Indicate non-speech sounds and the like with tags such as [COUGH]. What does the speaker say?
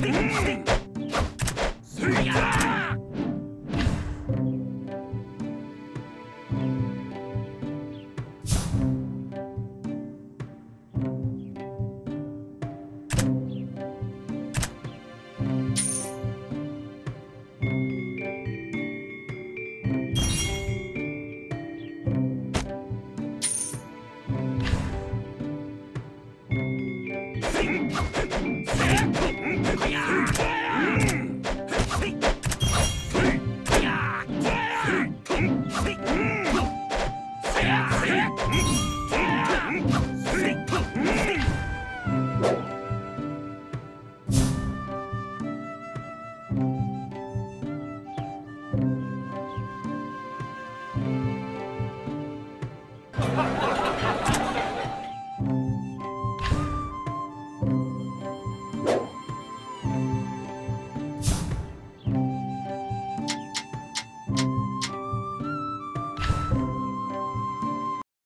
Hey! Ha [LAUGHS]